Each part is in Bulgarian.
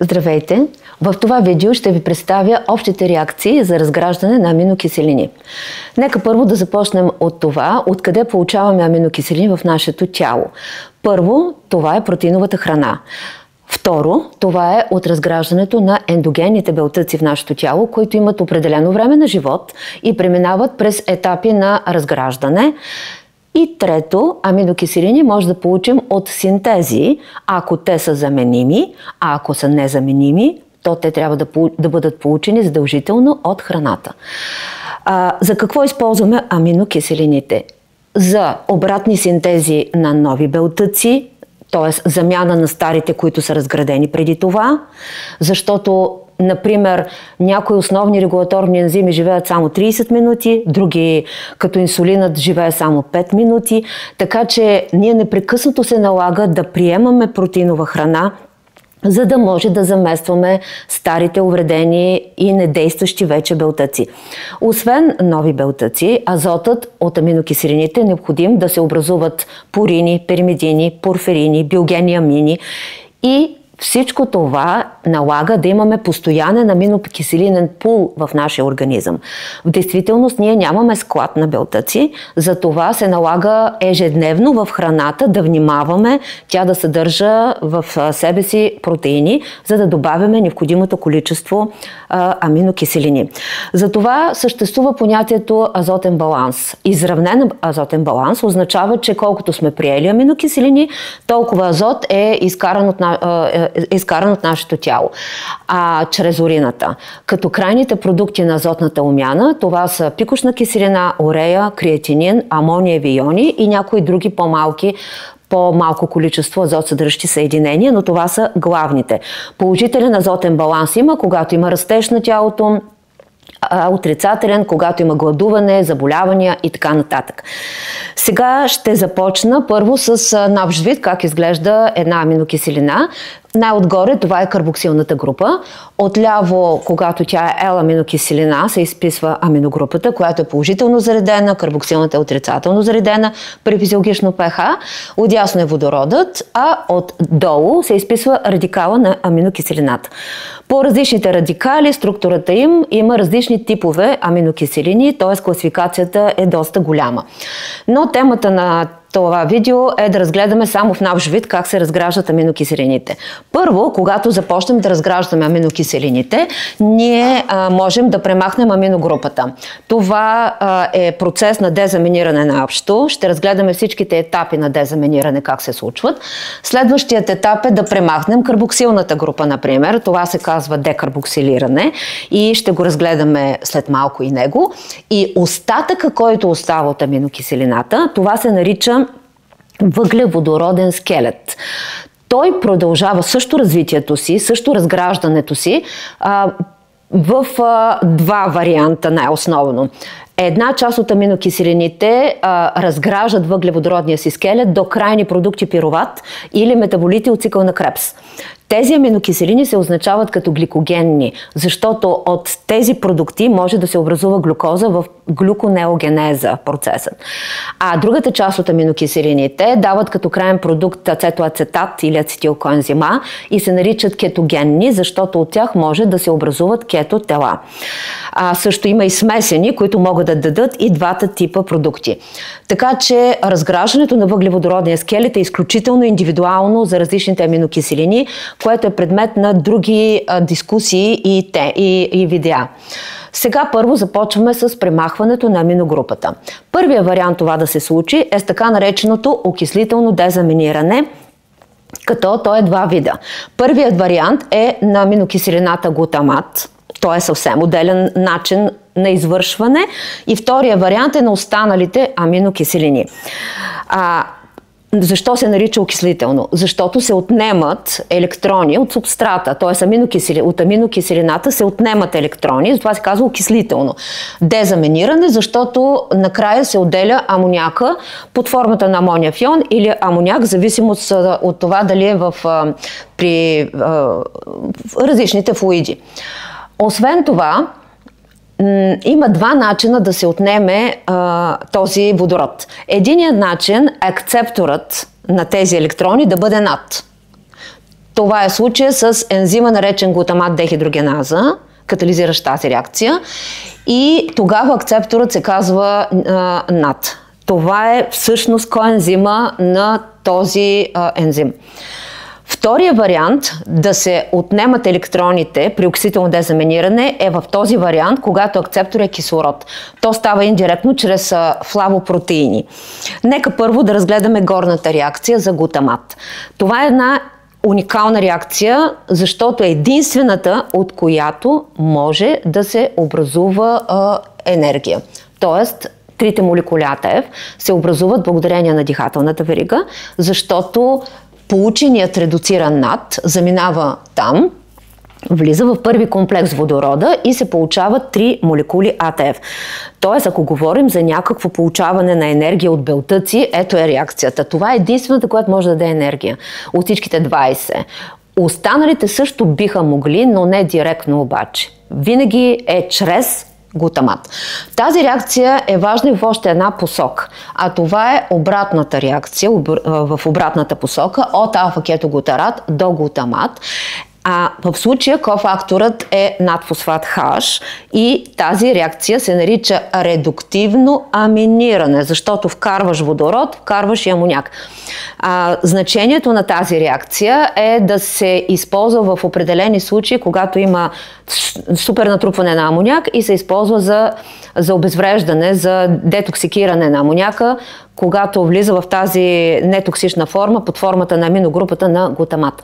Здравейте! В това видео ще ви представя общите реакции за разграждане на аминокиселини. Нека първо да започнем от това, откъде получаваме аминокиселини в нашето тяло. Първо, това е протеиновата храна. Второ, това е от разграждането на ендогенните белтъци в нашето тяло, които имат определено време на живот и преминават през етапи на разграждане. И трето, аминокиселини може да получим от синтези, ако те са заменими, а ако са незаменими, то те трябва да, да бъдат получени задължително от храната. А, за какво използваме аминокиселините? За обратни синтези на нови белтъци, т.е. замяна на старите, които са разградени преди това, защото Например, някои основни регулаторни ензими живеят само 30 минути, други, като инсулинът, живее само 5 минути. Така че ние непрекъснато се налага да приемаме протеинова храна, за да може да заместваме старите увредени и недействащи вече белтъци. Освен нови белтъци, азотът от аминокиселините е необходим да се образуват порини, перимидини, порфирини, биогени амини и всичко това налага да имаме постоянен аминокиселинен пул в нашия организъм. В действителност ние нямаме склад на белтъци, за това се налага ежедневно в храната да внимаваме тя да съдържа в себе си протеини, за да добавяме необходимото количество а, аминокиселини. Затова съществува понятието азотен баланс. Изравнен азотен баланс означава, че колкото сме приели аминокиселини, толкова азот е изкаран от, е, изкаран от нашето тяло а, чрез урината. Като крайните продукти на азотната умяна, това са пикошна киселина, орея, креатинин, амониеви иони и някои други по-малки по-малко количество азот съдържащи съединения, но това са главните. Положителен азотен баланс има, когато има растеж на тялото, отрицателен, когато има гладуване, заболявания и така нататък. Сега ще започна първо с набж вид как изглежда една аминокиселина. Най-отгоре това е карбоксилната група. Отляво, когато тя е L-аминокиселина, се изписва аминогрупата, която е положително заредена, карбоксилната е отрицателно заредена при физиологично pH. Отясно е водородът, а отдолу се изписва радикала на аминокиселината. По различните радикали, структурата им има различни типове аминокиселини, т.е. класификацията е доста голяма. Но темата на това видео е да разгледаме само в наш вид как се разграждат аминокиселините. Първо, когато започнем да разграждаме аминокиселините, ние а, можем да премахнем аминогрупата. Това а, е процес на дезаминиране на общо. Ще разгледаме всичките етапи на дезаминиране, как се случват. Следващият етап е да премахнем карбоксилната група, например. Това се казва декарбоксилиране и ще го разгледаме след малко и него. И остатъка, който остава от аминокиселината, това се нарича въглеводороден скелет. Той продължава също развитието си, също разграждането си а, в а, два варианта най-основно. Една част от аминокиселините а, разграждат въглеводородния си скелет до крайни продукти пироват или метаболити от цикъл на Крепс. Тези аминокиселини се означават като гликогенни, защото от тези продукти може да се образува глюкоза в глюконеогенеза процесът. А другата част от аминокиселините дават като крайен продукт ацетоацетат или ацетилкоензима и се наричат кетогенни, защото от тях може да се образуват кетотела. А, също има и смесени, които могат да дадат и двата типа продукти. Така че разграждането на въглеводородния скелет е изключително индивидуално за различните аминокиселини, което е предмет на други а, дискусии и, те, и, и видеа. Сега първо започваме с премахването на аминогрупата. Първият вариант това да се случи е с така нареченото окислително дезаминиране, като то е два вида. Първият вариант е на аминокиселината глутамат, той е съвсем отделен начин на извършване. И втория вариант е на останалите аминокиселини. А, защо се нарича окислително? Защото се отнемат електрони от субстрата, т.е. Аминокисели, от аминокиселината се отнемат електрони, затова се казва окислително. Дезамениране, защото накрая се отделя амоняка под формата на амониев ион или амоняк, зависимост от това дали е в, при в различните флуиди. Освен това, има два начина да се отнеме а, този водород. Единият начин е акцепторът на тези електрони да бъде над. Това е случая с ензима, наречен глутамат дехидрогеназа, катализиращ тази реакция. И тогава акцепторът се казва а, НАД. Това е всъщност коензима на този а, ензим. Втория вариант да се отнемат електроните при оксително дезаминиране е в този вариант, когато акцептор е кислород. То става индиректно чрез флавопротеини. Нека първо да разгледаме горната реакция за глутамат. Това е една уникална реакция, защото е единствената, от която може да се образува а, енергия. Тоест, трите молекули АТФ се образуват благодарение на дихателната верига, защото полученият редуциран над заминава там, влиза в първи комплекс водорода и се получават три молекули АТФ. Тоест, ако говорим за някакво получаване на енергия от белтъци, ето е реакцията. Това е единствената, която може да даде енергия от всичките 20. Останалите също биха могли, но не директно обаче. Винаги е чрез глутамат. Тази реакция е важна и в още една посока, а това е обратната реакция в обратната посока от алфа-кетоглутарат до глутамат. А в случая кофакторът е надфосфат H и тази реакция се нарича редуктивно аминиране, защото вкарваш водород, вкарваш и амоняк. А, значението на тази реакция е да се използва в определени случаи, когато има супер натрупване на амоняк и се използва за, за обезвреждане, за детоксикиране на амоняка, когато влиза в тази нетоксична форма под формата на аминогрупата на глутамат.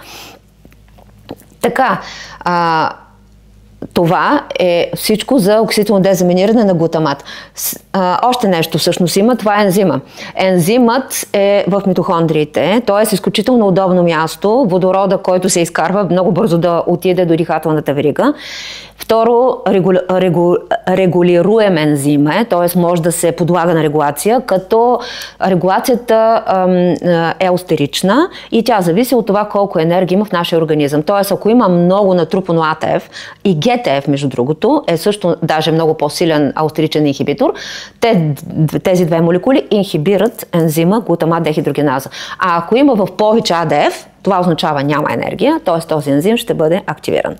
Така, а, това е всичко за окситилно дезаминиране на глутамат. А, още нещо всъщност има, това е ензима. Ензимът е в митохондриите, т.е. изключително удобно място, водорода, който се изкарва много бързо да отиде до дихателната верига Второ, регу, регу, регулируем ензим е, т.е. може да се подлага на регулация, като регулацията е остерична и тя зависи от това колко енергия има в нашия организъм. Т.е. ако има много натрупано АТФ и ГТФ, между другото, е също даже много по-силен аустеричен инхибитор, те, тези две молекули инхибират ензима глутамат дехидрогеназа. А ако има в повече АДФ, това означава няма енергия, т.е. този ензим ще бъде активиран.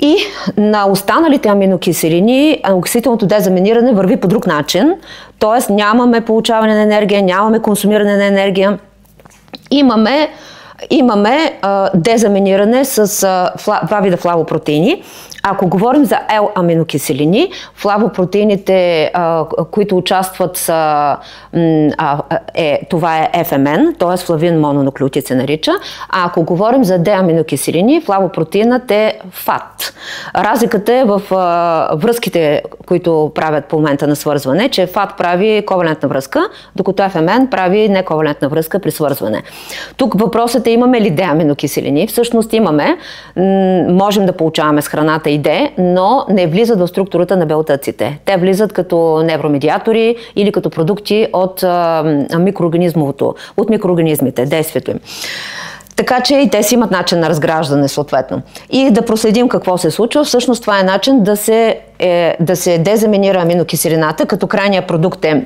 И на останалите аминокиселини оксителното дезаминиране върви по друг начин, т.е. нямаме получаване на енергия, нямаме консумиране на енергия, имаме имаме дезаминиране с а, два вида флавопротеини. Ако говорим за L-аминокиселини, флавопротеините, които участват, е, това е FMN, т.е. флавин мононуклеотид се нарича. А ако говорим за D-аминокиселини, флавопротеинът е FAT. Разликата е в връзките, които правят по момента на свързване, че FAT прави ковалентна връзка, докато FMN прави нековалентна връзка при свързване. Тук въпросът е имаме ли D-аминокиселини? Всъщност имаме. Можем да получаваме с храната и D, но не влизат в структурата на белтъците. Те влизат като невромедиатори или като продукти от микроорганизмовото, от микроорганизмите, действието им. Така че и те си имат начин на разграждане съответно. И да проследим какво се случва. Всъщност това е начин да се, е, да се дезаминира аминокиселината, като крайният продукт е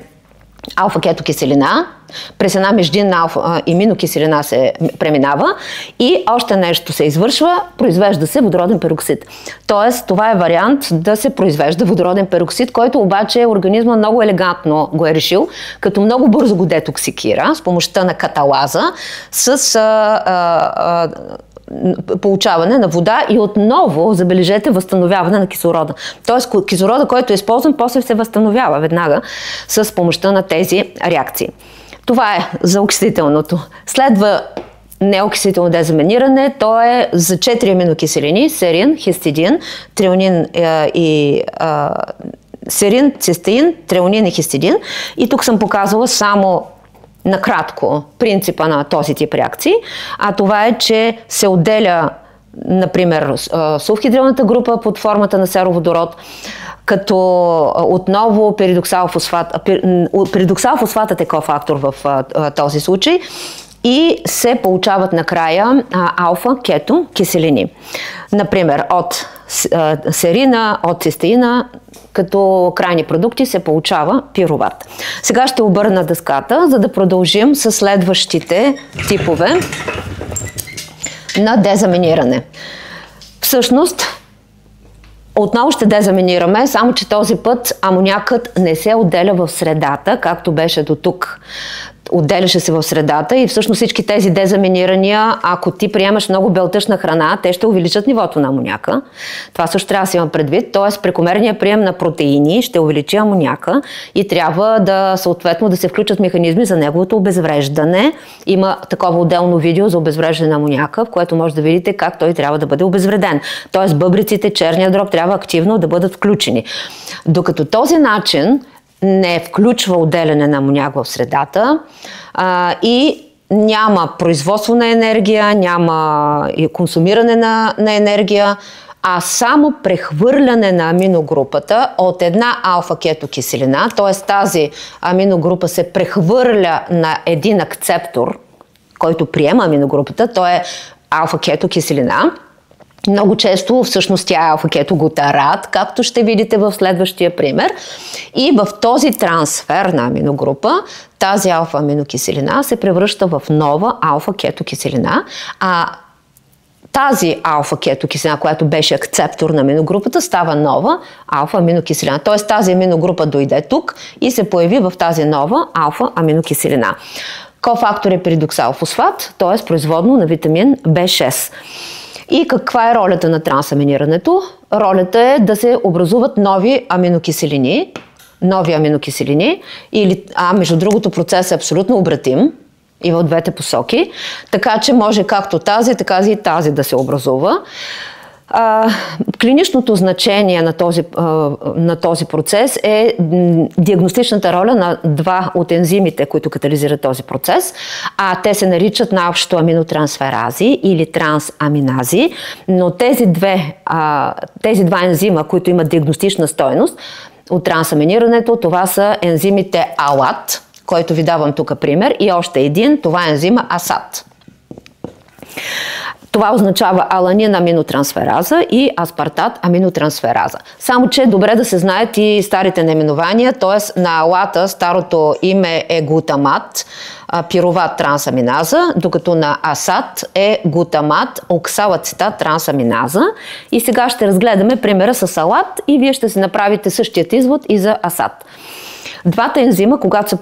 алфа-кетокиселина, през една междинна алфа, иминокиселина се преминава и още нещо се извършва, произвежда се водороден пероксид. Тоест, това е вариант да се произвежда водороден пероксид, който обаче организма много елегантно го е решил, като много бързо го детоксикира с помощта на каталаза с а, а, а, получаване на вода и отново, забележете, възстановяване на кислорода. Тоест кислорода, който е използван, после се възстановява веднага с помощта на тези реакции. Това е за оксидителното. Следва неоксидително дезаминиране, то е за 4 аминокиселини, серин, хистидин, трионин е, и е, серин, цистеин, трионин и хистидин. И тук съм показала само накратко принципа на този тип реакции, а това е, че се отделя например, сулфхидрилната група под формата на сероводород, като отново перидоксал фосфат, перидоксал фосфатът е кофактор в този случай и се получават накрая алфа-кето киселини. Например, от серина, от цистеина, като крайни продукти се получава пируват. Сега ще обърна дъската, за да продължим с следващите типове на дезаминиране. Всъщност, отново ще дезаминираме, само че този път амонякът не се отделя в средата, както беше до тук отделяше се в средата и всъщност всички тези дезаминирания, ако ти приемаш много белтъчна храна, те ще увеличат нивото на амоняка. Това също трябва да си има предвид. Т.е. прекомерният прием на протеини ще увеличи амоняка и трябва да съответно да се включат механизми за неговото обезвреждане. Има такова отделно видео за обезвреждане на амоняка, в което може да видите как той трябва да бъде обезвреден. Т.е. бъбриците, черния дроб трябва активно да бъдат включени. Докато този начин не включва отделяне на амоняк в средата а, и няма производство на енергия, няма консумиране на, на енергия, а само прехвърляне на аминогрупата от една алфа-кетокиселина, т.е. тази аминогрупа се прехвърля на един акцептор, който приема аминогрупата, то е алфа-кетокиселина, много често всъщност тя е алфа-кетоглутарат, както ще видите в следващия пример. И в този трансфер на аминогрупа тази алфа-аминокиселина се превръща в нова алфа-кетокиселина, а тази алфа-кетокиселина, която беше акцептор на аминогрупата, става нова алфа-аминокиселина. Т.е. тази аминогрупа дойде тук и се появи в тази нова алфа-аминокиселина. Кофактор е перидоксал фосфат, т.е. производно на витамин B6. И каква е ролята на трансаминирането? Ролята е да се образуват нови аминокиселини, нови аминокиселини, или, а между другото процес е абсолютно обратим и в двете посоки, така че може както тази, така и тази да се образува. А, клиничното значение на този, а, на този процес е диагностичната роля на два от ензимите, които катализират този процес, а те се наричат наобщо аминотрансферази или трансаминази, но тези, две, а, тези два ензима, които имат диагностична стойност от трансаминирането, това са ензимите АЛАТ, който ви давам тук пример, и още един, това е ензима АСАТ. Това означава аланин аминотрансфераза и аспартат аминотрансфераза. Само, че е добре да се знаят и старите наименования, т.е. на алата старото име е глутамат, пироват трансаминаза, докато на асат е глутамат, оксалацетат трансаминаза. И сега ще разгледаме примера с алат и вие ще се направите същият извод и за асат. Двата ензима, когато са,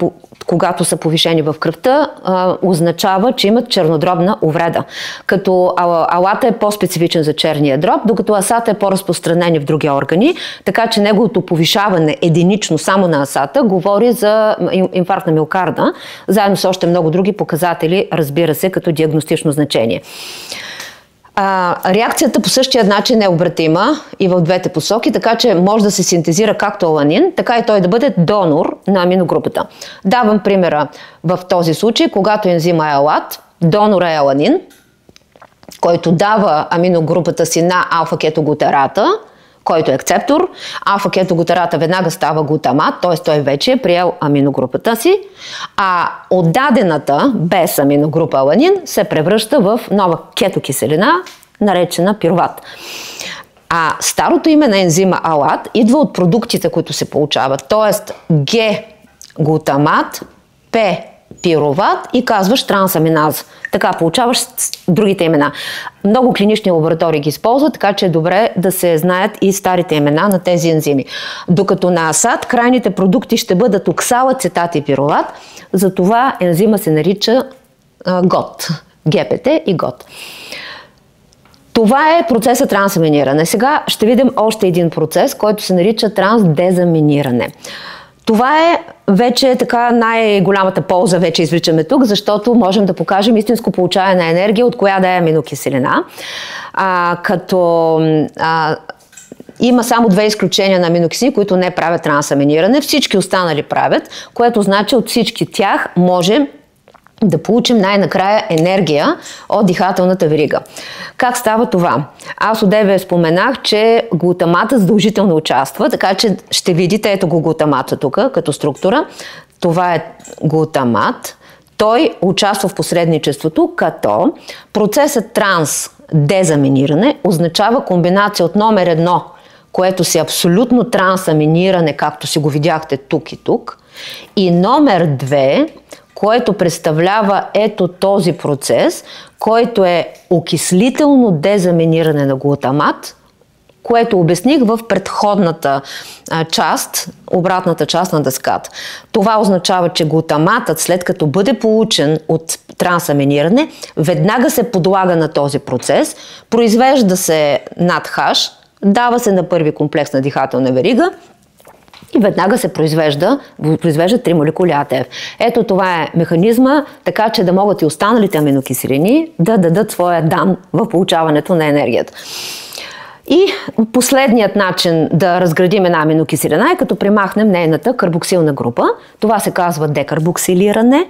когато са повишени в кръвта, а, означава, че имат чернодробна увреда. Като алата е по-специфичен за черния дроб, докато асата е по-разпространен в други органи, така че неговото повишаване единично само на асата говори за инфаркт на миокарда, заедно с още много други показатели, разбира се, като диагностично значение. А, реакцията по същия начин е обратима и в двете посоки, така че може да се синтезира както аланин, така и той да бъде донор на аминогрупата. Давам примера в този случай, когато ензима е алат, донор е аланин, който дава аминогрупата си на алфа-кетоглутарата, който е акцептор, алфа-кетоглутарата веднага става глутамат, т.е. той вече е приел аминогрупата си, а отдадената без аминогрупа аланин се превръща в нова кетокиселина, наречена пируват. А старото име на ензима алат идва от продуктите, които се получават, т.е. Г-глутамат, П пироват и казваш трансаминаза. Така получаваш другите имена. Много клинични лаборатории ги използват, така че е добре да се знаят и старите имена на тези ензими. Докато на асад крайните продукти ще бъдат оксала, цетат и пиролат, затова ензима се нарича ГОТ. ГПТ и ГОТ. Това е процесът трансаминиране. Сега ще видим още един процес, който се нарича трансдезаминиране. Това е вече така най-голямата полза вече извличаме тук, защото можем да покажем истинско получаване на енергия от коя да е аминокиселина. А, като а, има само две изключения на аминокиселини, които не правят трансаминиране. Всички останали правят, което значи от всички тях можем да получим най-накрая енергия от дихателната верига. Как става това? Аз одеве споменах, че глутамата задължително участва, така че ще видите, ето го глутамата тук като структура. Това е глутамат. Той участва в посредничеството, като процесът транс-дезаминиране означава комбинация от номер едно, което си абсолютно трансаминиране, както си го видяхте тук и тук, и номер две – което представлява ето този процес, който е окислително дезаминиране на глутамат, което обясних в предходната част, обратната част на дъската. Това означава, че глутаматът, след като бъде получен от трансаминиране, веднага се подлага на този процес, произвежда се над хаш, дава се на първи комплекс на дихателна верига и веднага се произвежда, произвежда 3 молекули АТФ. Ето това е механизма, така че да могат и останалите аминокиселини да дадат своя дан в получаването на енергията. И последният начин да разградим една аминокиселина е като примахнем нейната карбоксилна група. Това се казва декарбоксилиране.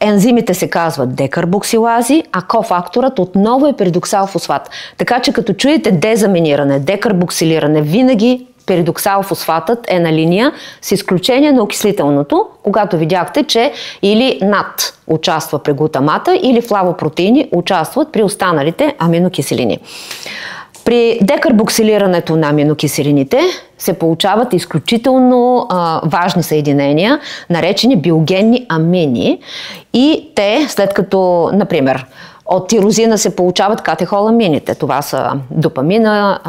Ензимите се казват декарбоксилази, а кофакторът отново е перидоксал фосфат. Така че като чуете дезаминиране, декарбоксилиране, винаги перидоксал фосфатът е на линия, с изключение на окислителното, когато видяхте, че или над участва при глутамата, или флавопротеини участват при останалите аминокиселини. При декарбоксилирането на аминокиселините се получават изключително а, важни съединения, наречени биогенни амини и те, след като, например, от тирозина се получават катехоламините. Това са допамина,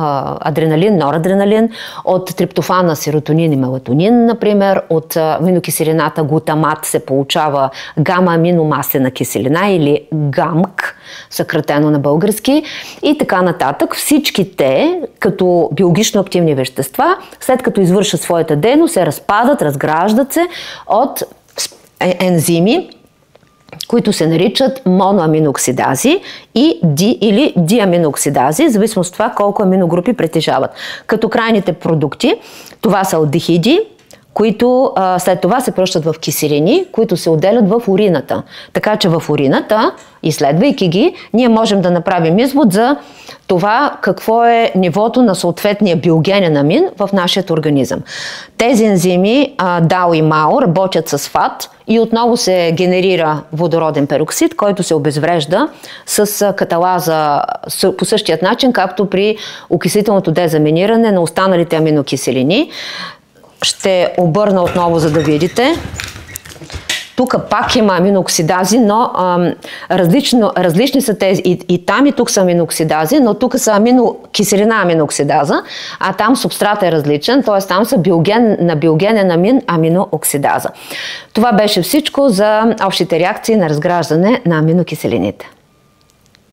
адреналин, норадреналин, от триптофана, серотонин и мелатонин, например. От аминокиселината глутамат се получава гама-аминомасена киселина или ГАМК, съкратено на български и така нататък. Всички те, като биологично активни вещества, след като извършат своята дейност, се разпадат, разграждат се от е, ензими, които се наричат моноаминоксидази и ди или диаминоксидази, в зависимост от това колко аминогрупи притежават. Като крайните продукти, това са алдехиди, които а, след това се пръщат в киселини, които се отделят в урината. Така че в урината, изследвайки ги, ние можем да направим извод за това какво е нивото на съответния биогенен амин в нашия организъм. Тези ензими DAO и МАО работят с ФАТ и отново се генерира водороден пероксид, който се обезврежда с каталаза по същият начин, както при окислителното дезаминиране на останалите аминокиселини. Ще обърна отново, за да видите. Тук пак има аминоксидази, но ам, различно, различни са тези. И, и там и тук са аминоксидази, но тук са амино, аминоксидаза, а там субстрат е различен, т.е. там са биоген, на биогенен амин аминооксидаза. Това беше всичко за общите реакции на разграждане на аминокиселините.